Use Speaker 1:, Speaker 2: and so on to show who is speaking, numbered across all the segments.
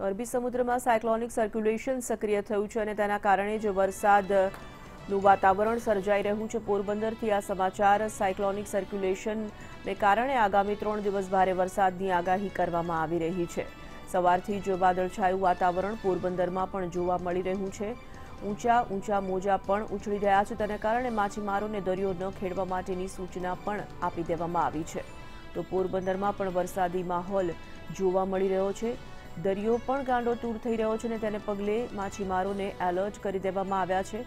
Speaker 1: અરબી સમુદ્રમાં cyclonic circulation સક્રિય થયું છે અને તેના કારણે જ વરસાદનું વાતાવરણ સર્જાઈ રહ્યું છે. પોરબંદરથી આ સમાચાર સાયક્લોનિક સર્ક્યુલેશનને કારણે આગામી ત્રણ દિવસ ભારે વરસાદની આગાહી કરવામાં આવી રહી છે. સવારથી જ વાદળછાયું વાતાવરણ પોરબંદરમાં પણ જોવા મળી રહ્યું છે. ઊંચા ઊંચા મોજા પણ ઉછળી રહ્યા છે. તેના કારણે માછીમારોને દરિયો ન ખેડવા માટેની સૂચના પણ આપી દેવામાં આવી છે. તો પોરબંદરમાં પણ વરસાદી માહોલ જોવા મળી રહ્યો છે. દરિયો પણ ગાંડોતૂર થઈ રહ્યો છે અને તેને પગલે માછીમારોને એલર્ટ કરી દેવામાં આવ્યા છે.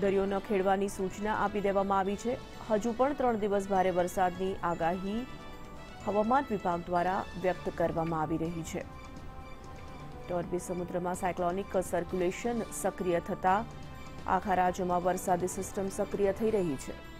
Speaker 1: દરિયો ન ખેડવાની સૂચના આપી દેવામાં આવી છે. હજુ પણ ત્રણ દિવસ ભારે વરસાદની આગાહી હવામાન વિભાગ દ્વારા વ્યક્ત કરવામાં આવી રહી છે. અરબી સમુદ્રમાં સાયક્લોનિક સર્ક્યુલેશન સક્રિય થતા, આખા રાજ્યમાં વરસાદી સિસ્ટમ સક્રિય થઈ રહી છે.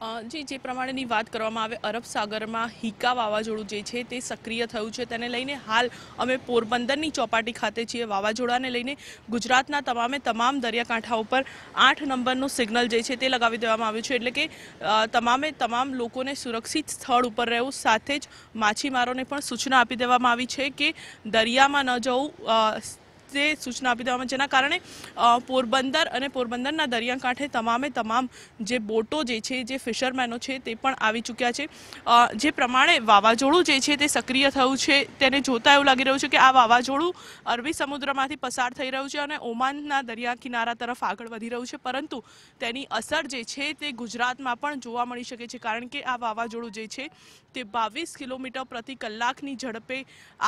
Speaker 2: જી, જે પ્રમાણેની વાત કરવામાં આવે, અરબ સાગરમાં હિકા વાવાઝોડું જે છે તે સક્રિય થયું છે. તેને લઈને હાલ અમે પોરબંદરની ચોપાટી ખાતે છીએ. વાવાઝોડાને લઈને ગુજરાતના તમામે તમામ દરિયાકાંઠા ઉપર આઠ નંબરનું સિગ્નલ જે છે તે લગાવી દેવામાં આવ્યું છે. એટલે કે તમામે તમામ લોકોને સુરક્ષિત સ્થળ ઉપર રહેવું, સાથે જ માછીમારોને પણ સૂચના આપી દેવામાં આવી છે કે દરિયામાં ન જવું તે સૂચના આપી દેવામાં જેના કારણે પોરબંદર અને પોરબંદરના દરિયાકાંઠે તમામે તમામ જે બોટો જે છે, જે ફિશરમેનો છે તે પણ આવી ચૂક્યા છે. જે પ્રમાણે વાવાઝોડું જે છે તે સક્રિય થયું છે, તેને જોતા એવું લાગી રહ્યું છે કે આ વાવાઝોડું અરબી સમુદ્રમાંથી પસાર થઈ રહ્યું છે અને ઓમાનના દરિયા કિનારા તરફ આગળ વધી રહ્યું છે. પરંતુ તેની અસર જે છે તે ગુજરાતમાં પણ જોવા મળી શકે છે, કારણ કે આ વાવાઝોડું જે છે તે બાવીસ કિલોમીટર પ્રતિ કલાકની ઝડપે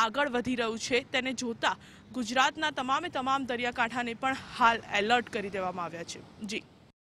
Speaker 2: આગળ વધી રહ્યું છે. તેને જોતા ગુજરાતના તમામે તમામ દરિયાકાંઠાને પણ હાલ એલર્ટ કરી દેવામાં આવ્યા છે. જી.